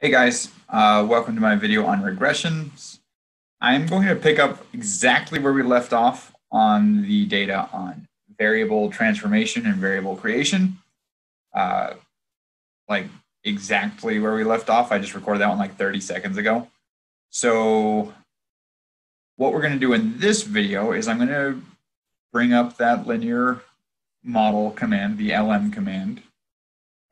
Hey guys, uh, welcome to my video on regressions. I'm going to pick up exactly where we left off on the data on variable transformation and variable creation. Uh, like exactly where we left off. I just recorded that one like 30 seconds ago. So what we're going to do in this video is I'm going to bring up that linear model command, the LM command,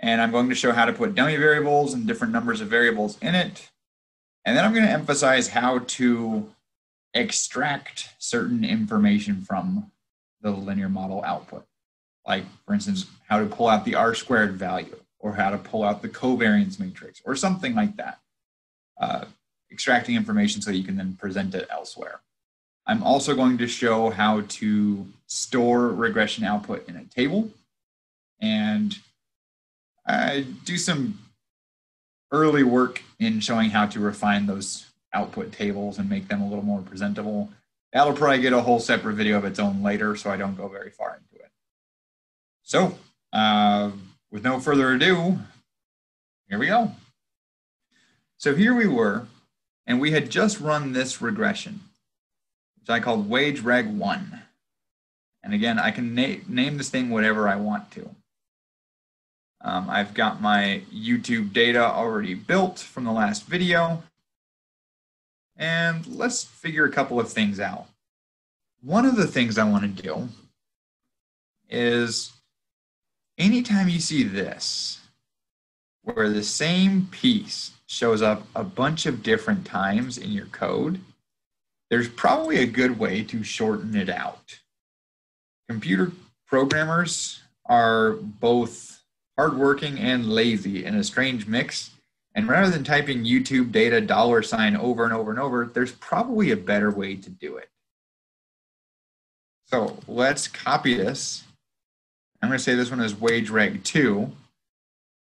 and I'm going to show how to put dummy variables and different numbers of variables in it. And then I'm going to emphasize how to extract certain information from the linear model output. Like, for instance, how to pull out the R squared value, or how to pull out the covariance matrix, or something like that. Uh, extracting information so you can then present it elsewhere. I'm also going to show how to store regression output in a table and I do some early work in showing how to refine those output tables and make them a little more presentable. That'll probably get a whole separate video of its own later, so I don't go very far into it. So, uh, with no further ado, here we go. So here we were, and we had just run this regression, which I called wage reg one. And again, I can na name this thing whatever I want to. Um, I've got my YouTube data already built from the last video. And let's figure a couple of things out. One of the things I want to do is anytime you see this, where the same piece shows up a bunch of different times in your code, there's probably a good way to shorten it out. Computer programmers are both hardworking and lazy in a strange mix. And rather than typing YouTube data dollar sign over and over and over, there's probably a better way to do it. So let's copy this. I'm going to say this one is wage reg 2.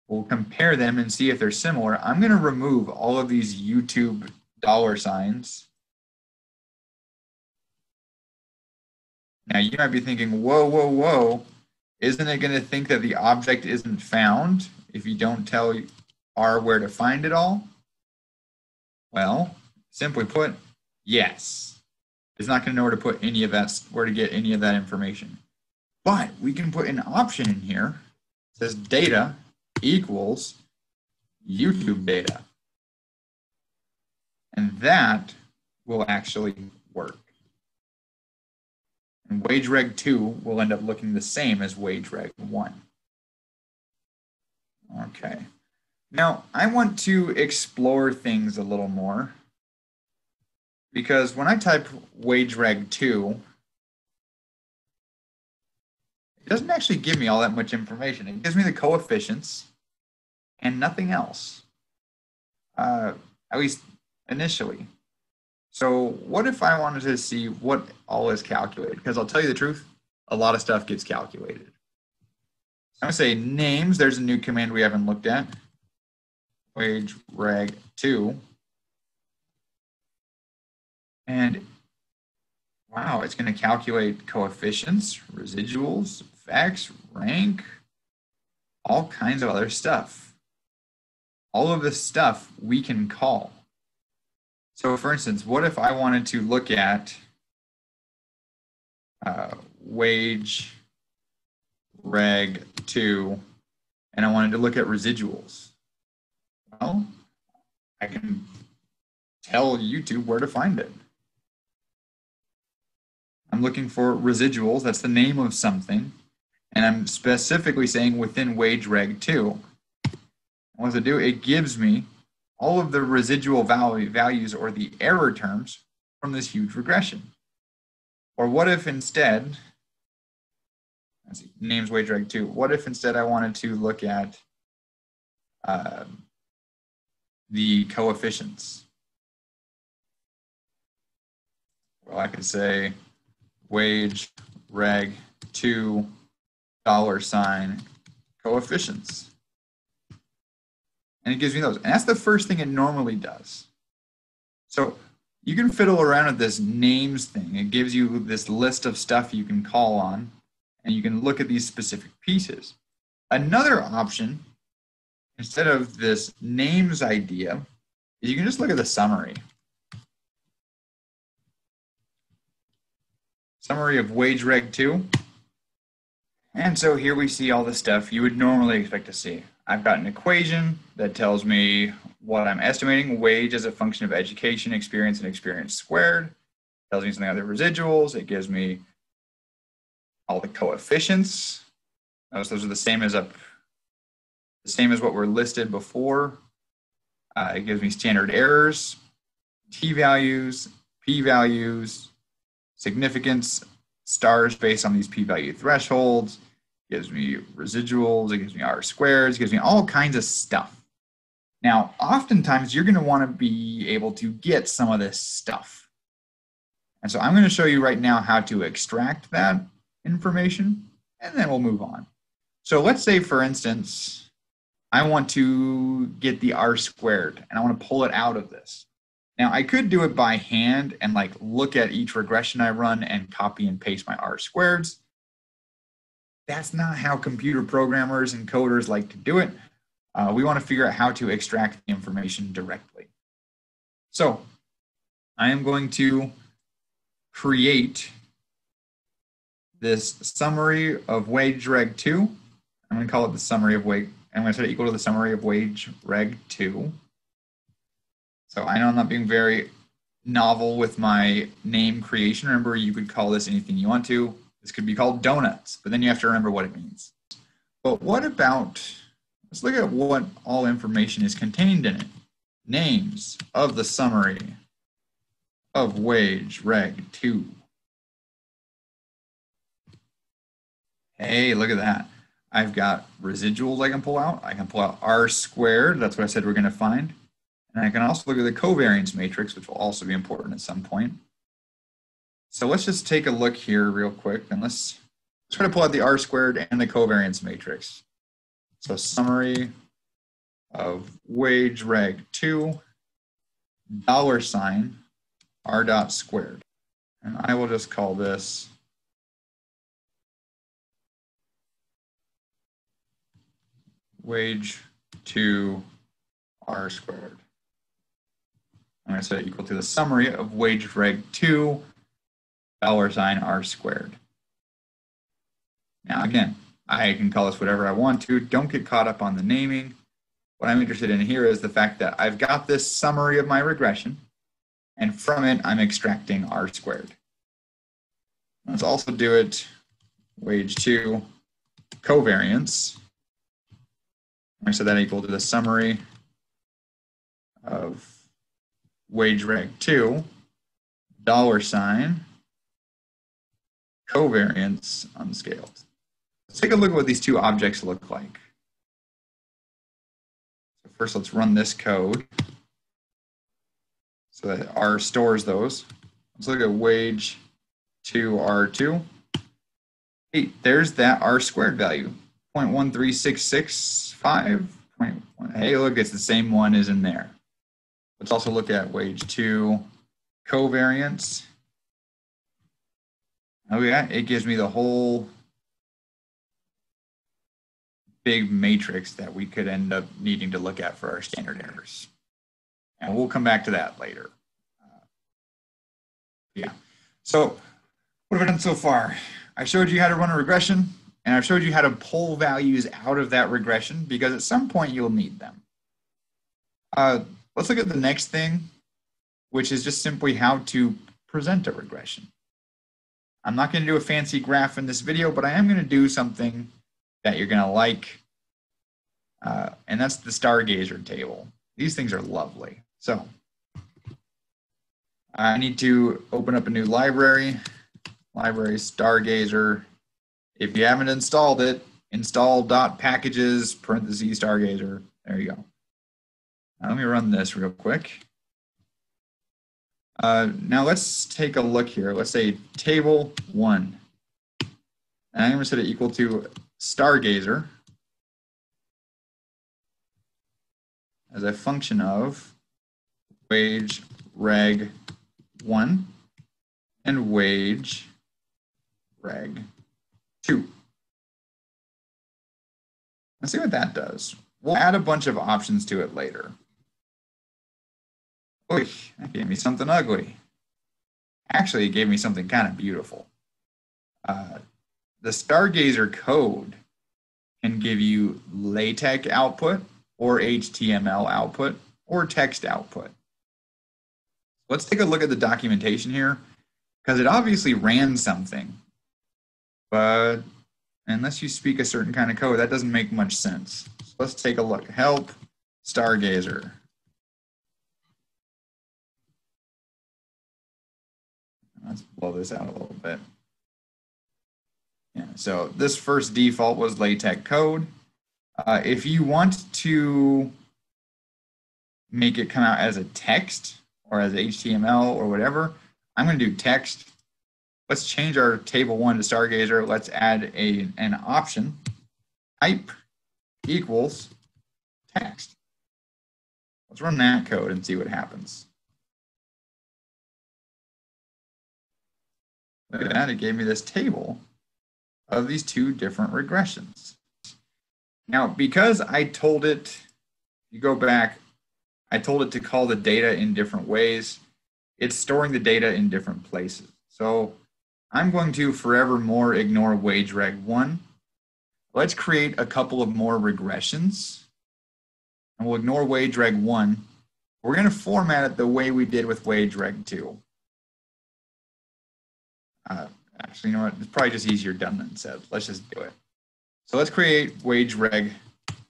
We'll compare them and see if they're similar. I'm going to remove all of these YouTube dollar signs. Now you might be thinking, whoa, whoa, whoa, isn't it going to think that the object isn't found if you don't tell R where to find it all? Well, simply put, yes. It's not going to know where to put any of that, where to get any of that information. But we can put an option in here. Says data equals YouTube data. And that will actually work. Wage reg 2 will end up looking the same as wage reg 1. Okay. Now, I want to explore things a little more because when I type wage reg 2, it doesn't actually give me all that much information. It gives me the coefficients and nothing else, uh, at least initially. So what if I wanted to see what all is calculated? Because I'll tell you the truth, a lot of stuff gets calculated. I'm gonna say names, there's a new command we haven't looked at. Wage reg two. And wow, it's gonna calculate coefficients, residuals, effects, rank, all kinds of other stuff. All of this stuff we can call. So for instance, what if I wanted to look at uh, wage reg 2 and I wanted to look at residuals? Well, I can tell YouTube where to find it. I'm looking for residuals, that's the name of something, and I'm specifically saying within wage reg 2. What does it do? It gives me all of the residual value, values or the error terms from this huge regression? Or what if instead, see, names wage reg 2, what if instead I wanted to look at uh, the coefficients? Well, I could say wage reg 2 dollar sign coefficients and it gives me those. And that's the first thing it normally does. So you can fiddle around with this names thing. It gives you this list of stuff you can call on, and you can look at these specific pieces. Another option instead of this names idea, is you can just look at the summary. Summary of wage reg 2. And so here we see all the stuff you would normally expect to see. I've got an equation that tells me what I'm estimating, wage as a function of education, experience, and experience squared. tells me something about the residuals. It gives me all the coefficients. Notice those are the same as up, the same as what were listed before. Uh, it gives me standard errors, t-values, p-values, significance, stars based on these p-value thresholds, gives me residuals, it gives me R squares, it gives me all kinds of stuff. Now, oftentimes you're going to want to be able to get some of this stuff. And so I'm going to show you right now how to extract that information, and then we'll move on. So let's say, for instance, I want to get the R squared, and I want to pull it out of this. Now, I could do it by hand and like look at each regression I run and copy and paste my R squareds. That's not how computer programmers and coders like to do it. Uh, we want to figure out how to extract the information directly. So I am going to create this summary of wage reg 2. I'm going to call it the summary of wage. I'm going to set it equal to the summary of wage reg 2. So I know I'm not being very novel with my name creation. Remember, you could call this anything you want to. This could be called donuts, but then you have to remember what it means. But what about, let's look at what all information is contained in it. Names of the summary of wage reg 2. Hey, look at that. I've got residuals I can pull out. I can pull out R squared. That's what I said we're going to find. And I can also look at the covariance matrix, which will also be important at some point. So let's just take a look here real quick and let's try to pull out the R squared and the covariance matrix. So summary of wage reg 2 dollar sign R dot squared. And I will just call this wage 2 R squared. I'm going to set it equal to the summary of wage reg 2 dollar sign r squared. Now again, I can call this whatever I want to. Don't get caught up on the naming. What I'm interested in here is the fact that I've got this summary of my regression, and from it, I'm extracting r squared. Let's also do it wage two covariance. I set that equal to the summary of wage reg two dollar sign covariance unscaled. Let's take a look at what these two objects look like. So first, let's run this code so that R stores those. Let's look at wage 2 R2. Hey, there's that R squared value, 0.13665. Hey, look, it's the same one as in there. Let's also look at wage 2 covariance. Oh yeah, it gives me the whole big matrix that we could end up needing to look at for our standard errors. And we'll come back to that later. Uh, yeah, so what have I done so far? I showed you how to run a regression and I've showed you how to pull values out of that regression because at some point you'll need them. Uh, let's look at the next thing, which is just simply how to present a regression. I'm not going to do a fancy graph in this video, but I am going to do something that you're going to like. Uh, and that's the Stargazer table. These things are lovely. So I need to open up a new library, library Stargazer. If you haven't installed it, install dot packages parentheses Stargazer. There you go. Now let me run this real quick. Uh, now let's take a look here. Let's say table one. And I'm going to set it equal to stargazer as a function of wage reg 1 and wage reg 2. Let's see what that does. we'll add a bunch of options to it later. Oy, that gave me something ugly. Actually, it gave me something kind of beautiful. Uh, the Stargazer code can give you LaTeX output or HTML output or text output. Let's take a look at the documentation here because it obviously ran something. But unless you speak a certain kind of code, that doesn't make much sense. So let's take a look. Help Stargazer. Let's blow this out a little bit. Yeah, so this first default was LaTeX code. Uh, if you want to make it come out as a text or as HTML or whatever, I'm going to do text. Let's change our table one to Stargazer. Let's add a, an option type equals text. Let's run that code and see what happens. Look at that, it gave me this table of these two different regressions. Now, because I told it, you go back, I told it to call the data in different ways, it's storing the data in different places. So I'm going to forevermore ignore wage reg one. Let's create a couple of more regressions and we'll ignore wage reg one. We're going to format it the way we did with wage reg two. Uh, actually, you know what? It's probably just easier done than said. Let's just do it. So let's create wage reg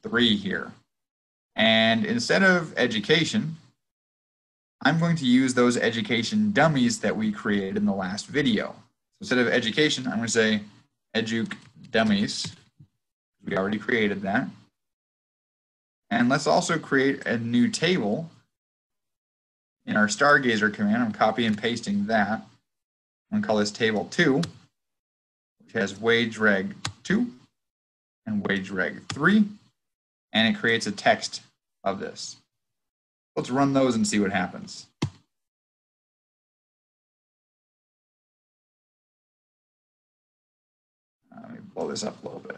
three here. And instead of education, I'm going to use those education dummies that we created in the last video. So instead of education, I'm going to say educ dummies. We already created that. And let's also create a new table in our Stargazer command. I'm copy and pasting that. To call this table 2, which has wage reg 2 and wage reg 3, and it creates a text of this. Let's run those and see what happens. Uh, let me blow this up a little bit.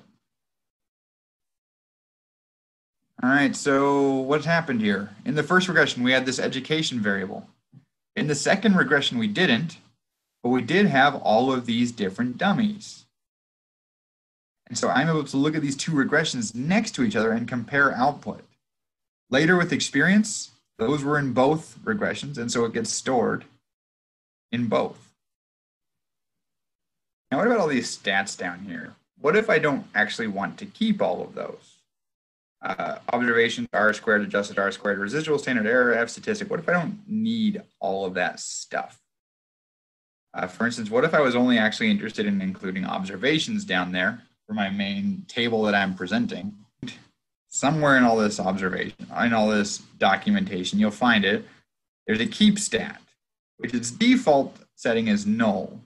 All right, so what happened here? In the first regression, we had this education variable. In the second regression, we didn't, but we did have all of these different dummies. And so I'm able to look at these two regressions next to each other and compare output. Later with experience, those were in both regressions, and so it gets stored in both. Now, what about all these stats down here? What if I don't actually want to keep all of those? Uh, observations, R squared, adjusted R squared, residual standard error, F statistic. What if I don't need all of that stuff? Uh, for instance, what if I was only actually interested in including observations down there for my main table that I'm presenting? Somewhere in all this observation, in all this documentation, you'll find it. There's a keep stat, which its default setting is null.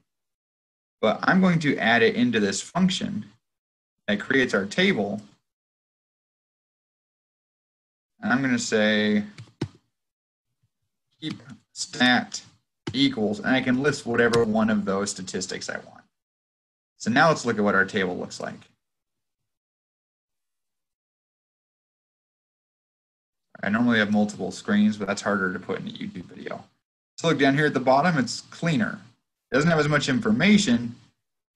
But I'm going to add it into this function that creates our table. And I'm going to say keep stat equals, and I can list whatever one of those statistics I want. So now let's look at what our table looks like. I normally have multiple screens, but that's harder to put in a YouTube video. So look down here at the bottom, it's cleaner. It doesn't have as much information,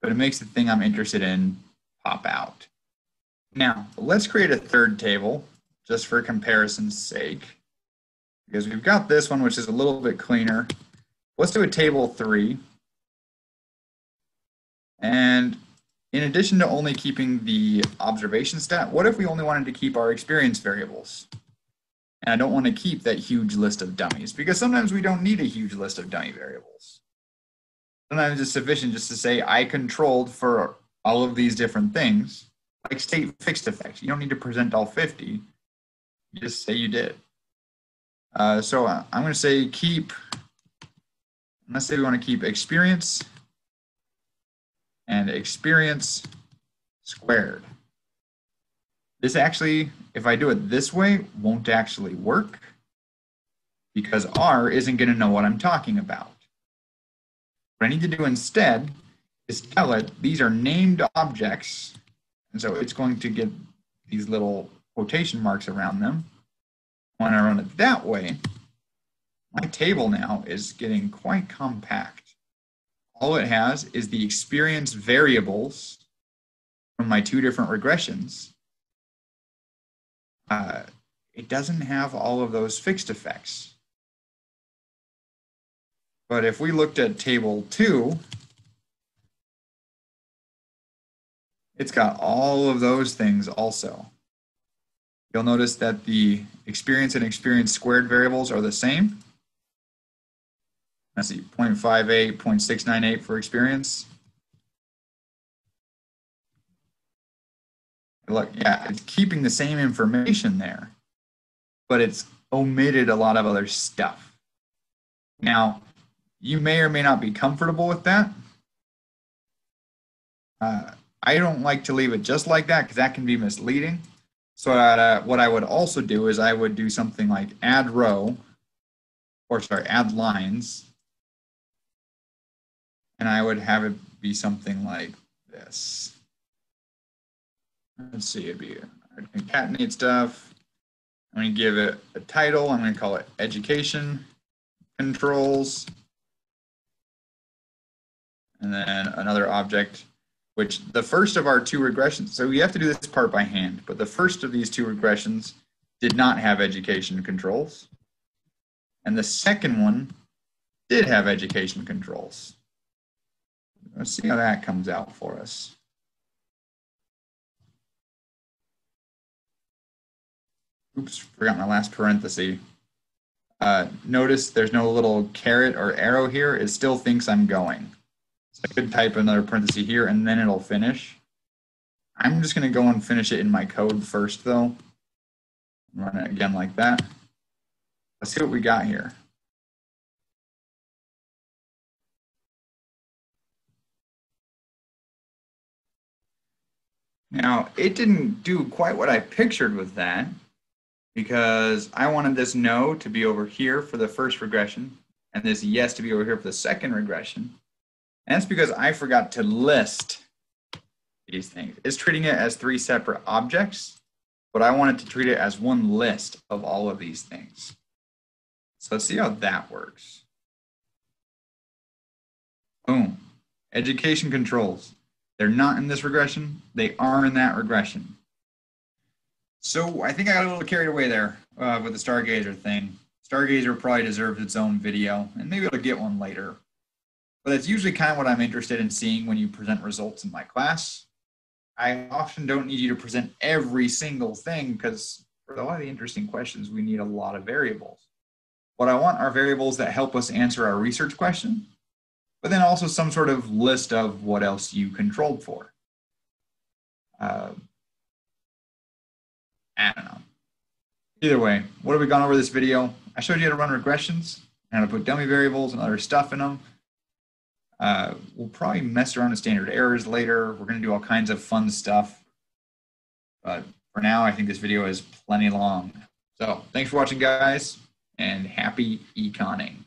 but it makes the thing I'm interested in pop out. Now, let's create a third table just for comparison's sake, because we've got this one, which is a little bit cleaner. Let's do a table three. And in addition to only keeping the observation stat, what if we only wanted to keep our experience variables? And I don't want to keep that huge list of dummies because sometimes we don't need a huge list of dummy variables. Sometimes it's sufficient just to say I controlled for all of these different things, like state fixed effects. You don't need to present all 50. You just say you did. Uh, so I'm going to say keep let's say we want to keep experience and experience squared. This actually, if I do it this way, won't actually work because R isn't going to know what I'm talking about. What I need to do instead is tell it these are named objects. And so it's going to get these little quotation marks around them. When I run it that way, my table now is getting quite compact. All it has is the experience variables from my two different regressions. Uh, it doesn't have all of those fixed effects. But if we looked at table two, it's got all of those things also. You'll notice that the experience and experience squared variables are the same. Let's see, 0.58, 0.698 for experience. Look, yeah, it's keeping the same information there, but it's omitted a lot of other stuff. Now, you may or may not be comfortable with that. Uh, I don't like to leave it just like that because that can be misleading. So uh, what I would also do is I would do something like add row, or sorry, add lines, and I would have it be something like this. Let's see, it'd be concatenate stuff. I'm going to give it a title. I'm going to call it education controls. And then another object which the first of our two regressions, so we have to do this part by hand, but the first of these two regressions did not have education controls. And the second one did have education controls. Let's see how that comes out for us. Oops, forgot my last parenthesis. Uh, notice there's no little caret or arrow here. It still thinks I'm going. So I could type another parenthesis here and then it'll finish. I'm just going to go and finish it in my code first though. Run it again like that. Let's see what we got here. Now, it didn't do quite what I pictured with that because I wanted this no to be over here for the first regression and this yes to be over here for the second regression. And that's because I forgot to list these things. It's treating it as three separate objects, but I wanted to treat it as one list of all of these things. So let's see how that works. Boom. Education controls. They're not in this regression. They are in that regression. So I think I got a little carried away there uh, with the Stargazer thing. Stargazer probably deserves its own video, and maybe it'll get one later. But that's usually kind of what I'm interested in seeing when you present results in my class. I often don't need you to present every single thing because for a lot of the interesting questions, we need a lot of variables. What I want are variables that help us answer our research question, but then also some sort of list of what else you controlled for. Uh, I don't know. Either way, what have we gone over this video? I showed you how to run regressions how to put dummy variables and other stuff in them. Uh, we'll probably mess around with standard errors later. We're going to do all kinds of fun stuff. But for now, I think this video is plenty long. So thanks for watching, guys, and happy econing.